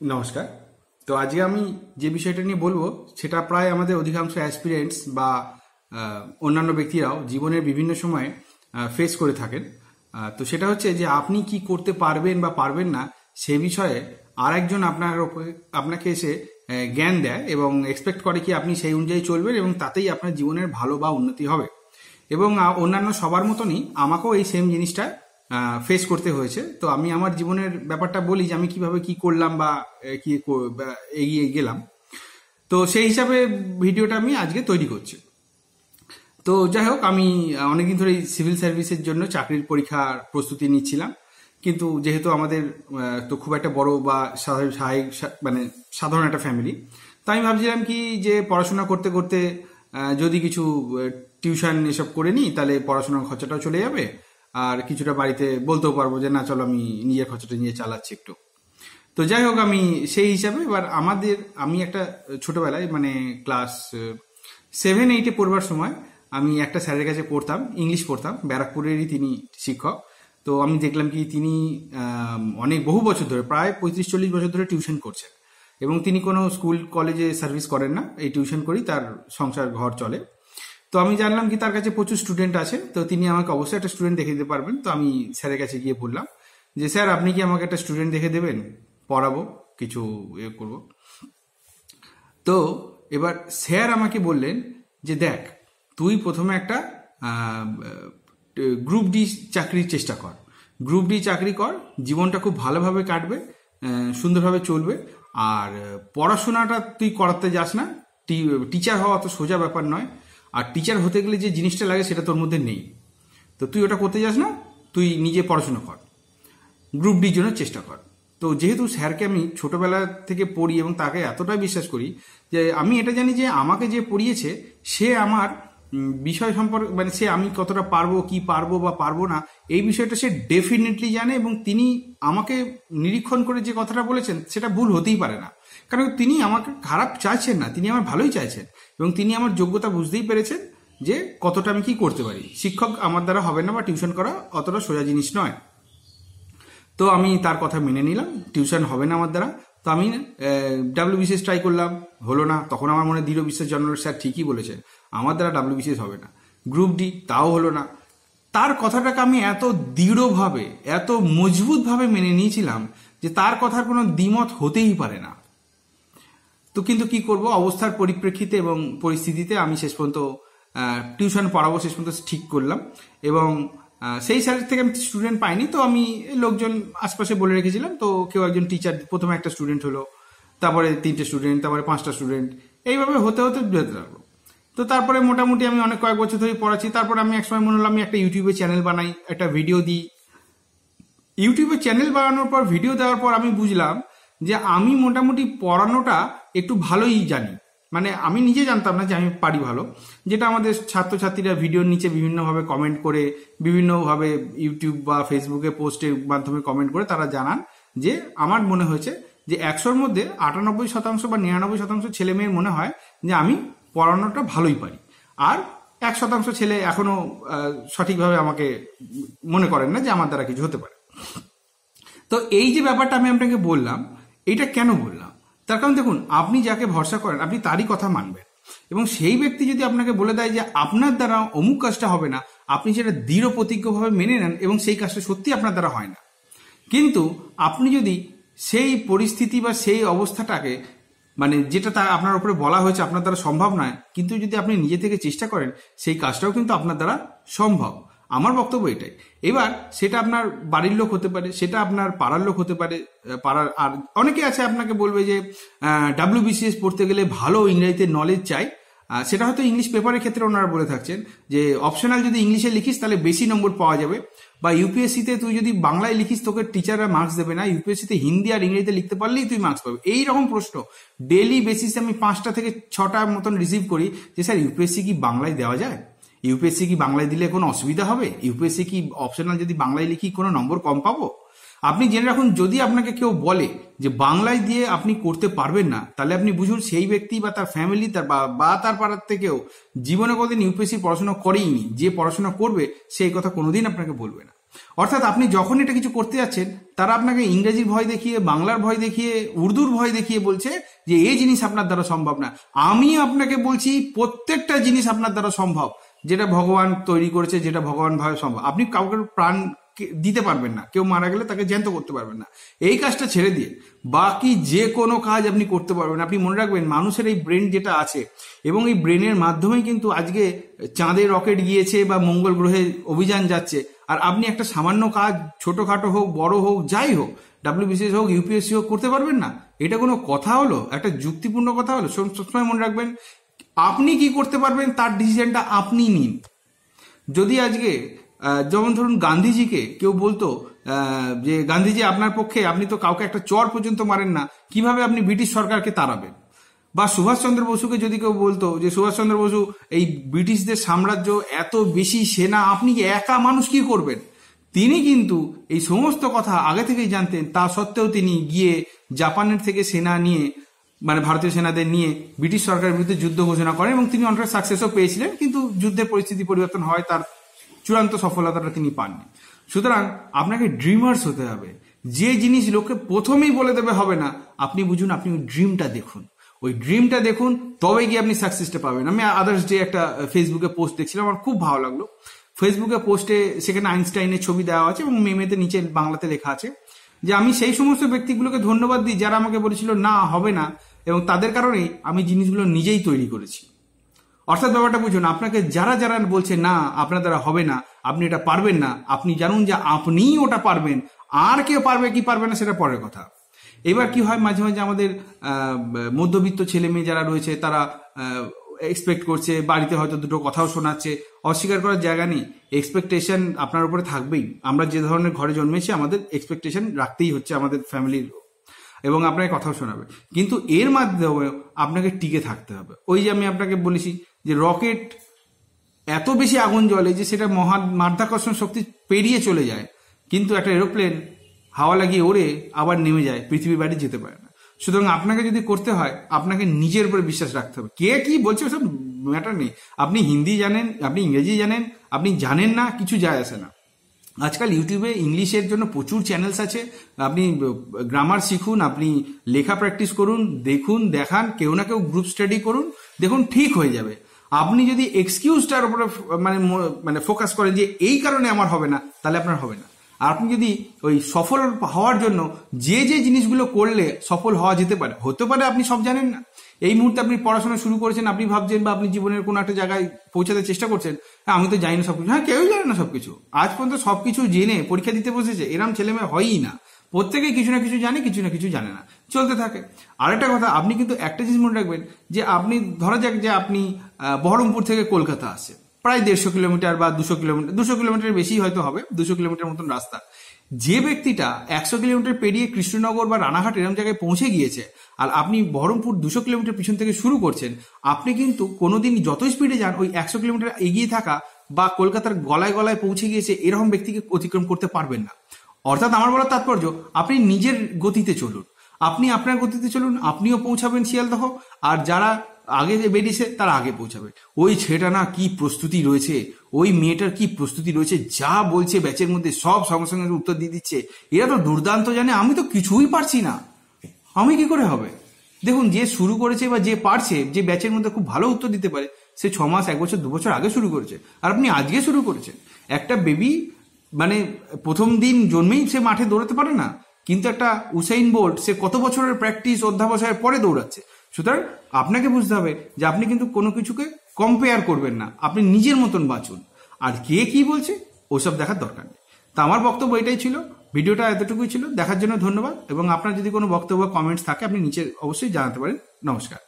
নমস্কার। তো আজকে আমি যে বিষয়টা নিয়ে বলব, সেটা প্রায় আমাদের অধিকাংশ অ্যাসপিরেন্টস বা অন্যান্য ব্যক্তিরাও জীবনের বিভিন্ন সময়ে ফেস করে থাকেন। তো সেটা হচ্ছে যে আপনি কি করতে পারবেন বা পারবেন না, সে বিষয়ে আর একজন আপনার আপনাকে এসে জ্ঞান দেয় এবং এক্সপেক্ট করে কি আপনি সেই অনুযায়ী চলবেন এবং তাতেই আপনার জীবনের ভালো বা উন্নতি হবে। এবং অন্যান্য সবার মতনই আমাকেও এই সেম জিনিসটা ফেস করতে হয়েছে। তো আমি আমার জীবনের ব্যাপারটা বলি যে আমি কীভাবে কি করলাম বা কি এগিয়ে গেলাম। তো সেই হিসাবে ভিডিওটা আমি আজকে তৈরি করছি। তো যাই হোক, আমি অনেকদিন ধরে সিভিল সার্ভিসের জন্য চাকরির পরীক্ষার প্রস্তুতি নিচ্ছিলাম। কিন্তু যেহেতু আমাদের তো খুব একটা বড় বা স্বাভাবিক স্বাভাবিক, সা- মানে সাধারণ একটা ফ্যামিলি তো আমি ভাবছিলাম কি যে পড়াশোনা করতে করতে যদি কিছু টিউশন এসব করে নিই, তাহলে পড়াশোনার খরচাটাও চলে যাবে। আর কিছুটা বাড়িতে বলতেও পারব যে, না, চলো আমি নিজের খরচাটা নিয়ে চালাচ্ছি একটু। তো যাই হোক, আমি সেই হিসাবে এবার আমাদের, আমি একটা ছোটবেলায় মানে ক্লাস সেভেন এইটে পড়বার সময় আমি একটা স্যারের কাছে পড়তাম ইংলিশ পড়তাম, ব্যারাকপুরেরই তিনি শিক্ষক। তো আমি দেখলাম কি তিনি অনেক, বহু বছর ধরে, প্রায় পঁয়ত্রিশ, চল্লিশ বছর ধরে টিউশন করছেন। এবং তিনি কোনো স্কুল, কলেজে সার্ভিস করেন না, এই টিউশন করেই তার সংসার, ঘর চলে। তো আমি জানলাম কি তার কাছে প্রচুর স্টুডেন্ট আছে, তো তিনি আমাকে অবশ্যই একটা স্টুডেন্ট দেখে দিতে পারবেন। তো আমি স্যারের কাছে গিয়ে বললাম যে, স্যার, আপনি কি আমাকে একটা স্টুডেন্ট দেখে দেবেন? পড়াবো, কিছু ইয়ে করব। তো এবার স্যার আমাকে বললেন যে, দেখ, তুই প্রথমে একটা গ্রুপ ডি চাকরির চেষ্টা কর। গ্রুপ ডি চাকরি কর, জীবনটা খুব ভালোভাবে কাটবে সুন্দরভাবে চলবে, আর পড়াশোনাটা তুই করাতে যাস না। টিচার হওয়া অত সোজা ব্যাপার নয়। আর টিচার হতে গেলে যে জিনিসটা লাগে সেটা তোর মধ্যে নেই। তো তুই ওটা করতে যাস না, তুই নিজে পড়াশোনা কর। গ্রুপ ডির জন্য চেষ্টা কর। তো যেহেতু স্যারকে আমি ছোটবেলা থেকে পড়ি এবং তাকে এতটাই বিশ্বাস করি যে আমি এটা জানি যে আমাকে যে পড়িয়েছে, সে আমার বিষয় সম্পর্কে মানে সে আমি কতটা পারব, কি পারব বা পারব না, এই বিষয়টা সে ডেফিনেটলি জানে এবং তিনি আমাকে নিরীক্ষণ করে যে কথাটা বলেছেন, সেটা ভুল হতেই পারে না। কারণ তিনি আমাকে খারাপ চাইছেন না, তিনি আমার ভালোই চাইছেন এবং তিনি আমার যোগ্যতা বুঝতেই পেরেছেন যে কতটা আমি কি করতে পারি। শিক্ষক আমার দ্বারা হবে না বা টিউশন করা অতটা সোজা জিনিস নয়। তো আমি তার কথা মেনে নিলাম, টিউশন হবে না আমার দ্বারা। তো আমি ডাব্লিউ বিসিএস ট্রাই করলাম, হলো না। তখন আমার মনে দৃঢ় বিশ্বাস জন্মালো, স্যার ঠিকই বলেছেন, আমার দ্বারা ডাব্লিউ বিসিএস হবে না। গ্রুপ ডি তাও হলো না। তার কথাটাকে আমি এত দৃঢ়ভাবে, এত মজবুতভাবে মেনে নিয়েছিলাম যে তার কথার কোনো দ্বিমত হতেই পারে না। তো কিন্তু কি করব? অবস্থার পরিপ্রেক্ষিতে এবং পরিস্থিতিতে আমি শেষ পর্যন্ত টিউশন পড়াবো শেষ পর্যন্ত ঠিক করলাম। এবং সেই স্যারের থেকে আমি স্টুডেন্ট পাইনি, তো আমি লোকজন আশপাশে বলে রেখেছিলাম, তো কেউ একজন টিচার প্রথমে একটা স্টুডেন্ট হলো, তারপরে তিনটে স্টুডেন্ট তারপরে পাঁচটা স্টুডেন্ট এইভাবে হতে হতে যেতে লাগল তো তারপরে মোটামুটি আমি অনেক কয়েক বছর ধরে পড়াচ্ছি, তারপরে আমি একসময় মনে হলো আমি একটা ইউটিউবে চ্যানেল বানাই, একটা ভিডিও দিই। ইউটিউবে চ্যানেল বানানোর পর ভিডিও দেওয়ার পর আমি বুঝলাম যে আমি মোটামুটি পড়ানোটা একটু ভালোই জানি। মানে আমি নিজে জানতাম না যে আমি পারি ভালো। যেটা আমাদের ছাত্রছাত্রীরা ভিডিওর নিচে বিভিন্নভাবে কমেন্ট করে, বিভিন্নভাবে ইউটিউব বা ফেসবুকে পোস্টের মাধ্যমে কমেন্ট করে তারা জানান যে, আমার মনে হয়েছে যে একশোর মধ্যে আটানব্বই শতাংশ বা নিরানব্বই শতাংশ ছেলে মেয়ের মনে হয় যে আমি পড়ানোটা ভালোই পারি। আর এক শতাংশ ছেলে এখনও সঠিকভাবে আমাকে মনে করেন না যে আমার দ্বারা কিছু হতে পারে। তো এই যে ব্যাপারটা আমি আপনাকে বললাম এটা কেন বললাম? তার কারণ দেখুন, আপনি যাকে ভরসা করেন, আপনি তারই কথা মানবেন। এবং সেই ব্যক্তি যদি আপনাকে বলে দেয় যে আপনার দ্বারা অমুক কাজটা হবে না, আপনি সেটা দৃঢ় প্রতিজ্ঞভাবে মেনে নেন এবং সেই কাজটা সত্যি আপনার দ্বারা হয় না। কিন্তু আপনি যদি সেই পরিস্থিতি বা সেই অবস্থাটাকে মানে যেটা তা আপনার উপরে বলা হয়েছে আপনার দ্বারা সম্ভব নয়, কিন্তু যদি আপনি নিজে থেকে চেষ্টা করেন, সেই কাজটাও কিন্তু আপনার দ্বারা সম্ভব। আমার বক্তব্য এটাই। এবার সেটা আপনার বাড়ির লোক হতে পারে, সেটা আপনার পাড়ার লোক হতে পারে পাড়ার আর অনেকে আছে আপনাকে বলবে যে ডাব্লিউবিসিএস পড়তে গেলে ভালো ইংরেজিতে নলেজ চাই। সেটা হয়তো ইংলিশ পেপারের ক্ষেত্রে ওনারা বলে থাকছেন যে অপশনাল যদি ইংলিশে লিখিস তাহলে বেশি নম্বর পাওয়া যাবে। বা ইউপিএসসিতে তুই যদি বাংলায় লিখিস, তোকে টিচাররা মার্কস দেবে না। ইউপিএসসিতে হিন্দি আর ইংরেজিতে লিখতে পারলেই তুই মার্কস পাবে। এই রকম প্রশ্ন ডেলি বেসিসে আমি পাঁচটা থেকে ছটা মতন রিসিভ করি যে, স্যার ইউপিএসসি কি বাংলায় দেওয়া যায়? ইউপিএসসি কি বাংলায় দিলে কোনো অসুবিধা হবে? ইউপিএসসি কি অপশনাল যদি বাংলায় লিখি কোনো নম্বর কম পাবো? আপনি জেনে রাখুন, যদি আপনাকে কেউ বলে যে বাংলায় দিয়ে আপনি করতে পারবেন না, তাহলে আপনি বুঝুন সেই ব্যক্তি বা তার ফ্যামিলি তার বা- তার পাড়ার থেকেও জীবনে কোনোদিন ইউপিএসসি পড়াশোনা করেইনি, যে পড়াশোনা করবে সেই কথা কোনোদিন আপনাকে বলবে না। অর্থাৎ আপনি যখন এটা কিছু করতে যাচ্ছেন, তারা আপনাকে ইংরেজির ভয় দেখিয়ে, বাংলার ভয় দেখিয়ে, উর্দুর ভয় দেখিয়ে বলছে যে, এই জিনিস আপনার দ্বারা সম্ভব না। আমি আপনাকে বলছি, প্রত্যেকটা জিনিস আপনার দ্বারা সম্ভব। যেটা ভগবান তৈরি করেছে, যেটা ভগবান ভাবে সম্ভব। আপনি কাউকে প্রাণ দিতে পারবেন না। কেউ মারা গেলে তাকে জ্যান্ত করতে পারবেন না। এই কাজটা ছেড়ে দিয়ে বাকি যে কোনো কাজ আপনি করতে পারবেন। আপনি মনে রাখবেন, মানুষের এই ব্রেন যেটা আছে, এবং এই ব্রেনের মাধ্যমেই কিন্তু আজকে চাঁদে রকেট গিয়েছে বা মঙ্গল গ্রহে অভিযান যাচ্ছে। আর আপনি একটা সামান্য কাজ, ছোটখাটো হোক, বড় হোক, যাই হোক, ডাব্লিউবিসিএস হোক, ইউপিএসসি হোক, করতে পারবেন না। এটা কোনো কথা হলো? একটা যুক্তিপূর্ণ কথা হলো? সবসময় মনে রাখবেন আপনি কি করতে পারবেন তার ডিসিশনটা আপনি নিন। যদি আজকে যেমন ধরুন গান্ধীজিকে কেউ বলতো যে গান্ধীজি আপনার পক্ষে, আপনি তো কাউকে একটা চর পর্যন্ত মারেন না, কীভাবে আপনি ব্রিটিশ সরকারকে তাড়াবেন? বা সুভাষচন্দ্র বসুকে যদি কেউ বলতো যে, সুভাষচন্দ্র বসু, এই ব্রিটিশদের সাম্রাজ্য এত বেশি সেনা, আপনি কি একা মানুষ কি করবেন? তিনি কিন্তু এই সমস্ত কথা আগে থেকেই জানতেন, তা সত্ত্বেও তিনি গিয়ে জাপানের থেকে সেনা নিয়ে মানে ভারতীয় সেনাদের নিয়ে ব্রিটিশ সরকারের বিরুদ্ধে যুদ্ধ ঘোষণা করেন এবং তিনি অনেকটা সাকসেসও পেয়েছিলেন, কিন্তু যুদ্ধের পরিস্থিতি পরিবর্তন হয়, তার চূড়ান্ত সফলতাটা তিনি পাননি। সুতরাং আপনাকে ড্রিমার্স হতে হবে। যে জিনিস লোককে প্রথমেই বলে দেবে হবে না, আপনি বুঝুন, আপনি ওই ড্রিমটা দেখুন। ওই ড্রিমটা দেখুন তবে গিয়ে আপনি সাকসেসটা পাবেন। আমি আদার্স ডে একটা ফেসবুকে পোস্ট দেখছিলাম, আমার খুব ভালো লাগল। ফেসবুকে পোস্টে সেখানে আইনস্টাইনের ছবি দেওয়া আছে এবং মেমেতে নিচে বাংলাতে লেখা আছে যে, আমি সেই সমস্ত ব্যক্তিগুলোকে ধন্যবাদ দিই যারা আমাকে বলেছিল, না, হবে না। এবং তাদের কারণেই আমি জিনিসগুলো নিজেই তৈরি করেছি। অর্থাৎ ব্যাপারটা বুঝুন, আপনাকে যারা যারা বলছে, না, আপনার দ্বারা হবে না, আপনি এটা পারবেন না, আপনি জানুন যে আপনিই ওটা পারবেন, আর কেউ পারবে, কি পারবে না, সেটা পরের কথা। এবার কি হয়, মাঝে মাঝে আমাদের মধ্যবিত্ত ছেলে মেয়ে যারা রয়েছে, তারা এক্সপেক্ট করছে, বাড়িতে হয়তো দুটো কথাও শোনাচ্ছে। অস্বীকার করার জায়গা নেই। এক্সপেকটেশন আপনার উপরে থাকবেই। আমরা যে ধরনের ঘরে জন্মেছি, আমাদের এক্সপেকটেশন রাখতেই হচ্ছে আমাদের ফ্যামিলির এবং আপনাকে কথাও শোনাবে। কিন্তু এর মাধ্যমে আপনাকে টিকে থাকতে হবে। ওই যে আমি আপনাকে বলেছি যে রকেট এত বেশি আগুন জ্বলে যে সেটা মহা মাধ্যাকর্ষণ শক্তি পেরিয়ে চলে যায়, কিন্তু একটা এরোপ্লেন হাওয়া লাগিয়ে ওড়ে, আবার নেমে যায়, পৃথিবীর বাইরে যেতে পারে না। সুতরাং আপনাকে যদি করতে হয়, আপনাকে নিজের উপরে বিশ্বাস রাখতে হবে। কে কি বলছে ওসব ম্যাটার নেই। আপনি হিন্দি জানেন, আপনি ইংরেজি জানেন, আপনি জানেন না, কিছু যায় আসে না। আজকাল ইউটিউবে ইংলিশের জন্য প্রচুর চ্যানেলস আছে। আপনি গ্রামার শিখুন, আপনি লেখা প্র্যাকটিস করুন, দেখুন, দেখান, কেউ না কেউ গ্রুপ স্টাডি করুন, দেখুন ঠিক হয়ে যাবে। আপনি যদি এক্সকিউজটার উপরে মানে মানে ফোকাস করেন যে এই কারণে আমার হবে না, তাহলে আপনার হবে না। আর আপনি যদি ওই সফল হওয়ার জন্য যে যে জিনিসগুলো করলে সফল হওয়া যেতে পারে, হতে পারে আপনি সব জানেন না। এই মুহূর্তে আপনি পড়াশোনা শুরু করেছেন, আপনি ভাবছেন বা আপনি জীবনের কোনো একটা জায়গায় পৌঁছাতে চেষ্টা করছেন হ্যাঁ আমি তো জানি না সবকিছু। হ্যাঁ কেউই জানে না সবকিছু। আজ পর্যন্ত সবকিছু জেনে পরীক্ষা দিতে বসেছে, এরম ছেলে মেয়ে হয়ই না। প্রত্যেকেই কিছু না কিছু জানে, কিছু না কিছু জানে না। চলতে থাকে। আরেকটা কথা, আপনি কিন্তু একটা জিনিস মনে রাখবেন যে, আপনি ধরা যাক যে আপনি বহরমপুর থেকে কলকাতা আসেন। প্রায় দেড়শো কিলোমিটার বা দুশো কিলোমিটার দুশো কিলোমিটার বেশি হয়তো হবে, দুশো কিলোমিটার মতন রাস্তা। যে ব্যক্তিটা একশো কিলোমিটার পেরিয়ে কৃষ্ণনগর বা রানাঘাট এরকম জায়গায় পৌঁছে গিয়েছে, আর আপনি বহরমপুর দুশো কিলোমিটার পিছন থেকে শুরু করছেন, আপনি কিন্তু কোনোদিন যত স্পিডে যান, ওই একশো কিলোমিটার এগিয়ে থাকা বা কলকাতার গলায় গলায় পৌঁছে গিয়েছে, এরকম ব্যক্তিকে অতিক্রম করতে পারবেন না। অর্থাৎ আমার বলার তাৎপর্য, আপনি নিজের গতিতে চলুন। আপনি আপনার গতিতে চলুন, আপনিও পৌঁছাবেন শিয়ালদহ, আর যারা আগে যে বেরিয়েছে, তার আগে পৌঁছাবে। ওই ছেলেটা না কি প্রস্তুতি রয়েছে, ওই মেয়েটার কি প্রস্তুতি রয়েছে, যা বলছে ব্যাচের মধ্যে, সব সঙ্গে সঙ্গে উত্তর দিয়ে দিচ্ছে। এরা তো দুর্দান্ত জানে, আমি তো কিছুই পারছি না। আমি কি করে হবে? দেখুন, যে শুরু করেছে বা যে পারছে, যে ব্যাচের মধ্যে খুব ভালো উত্তর দিতে পারে, সে ছ মাস, এক বছর, দু বছর আগে শুরু করেছে। আর আপনি আজকে শুরু করেছেন। একটা বেবি মানে প্রথম দিন জন্মেই সে মাঠে দৌড়াতে পারে না। কিন্তু একটা উসাইন বোল্ট সে কত বছরের প্র্যাকটিস অধ্যাবসায়ের পরে দৌড়াচ্ছে। সুতরাং আপনাকে বুঝতে হবে যে আপনি কিন্তু কোনো কিছুকে কম্পেয়ার করবেন না। আপনি নিজের মতন বাঁচুন। আর কে কি বলছে, ওসব দেখার দরকার নেই। তা আমার বক্তব্য এটাই ছিল। ভিডিওটা এতটুকুই ছিল। দেখার জন্য ধন্যবাদ। এবং আপনার যদি কোনো বক্তব্য কমেন্টস থাকে, আপনি নিচে অবশ্যই জানাতে পারেন। নমস্কার।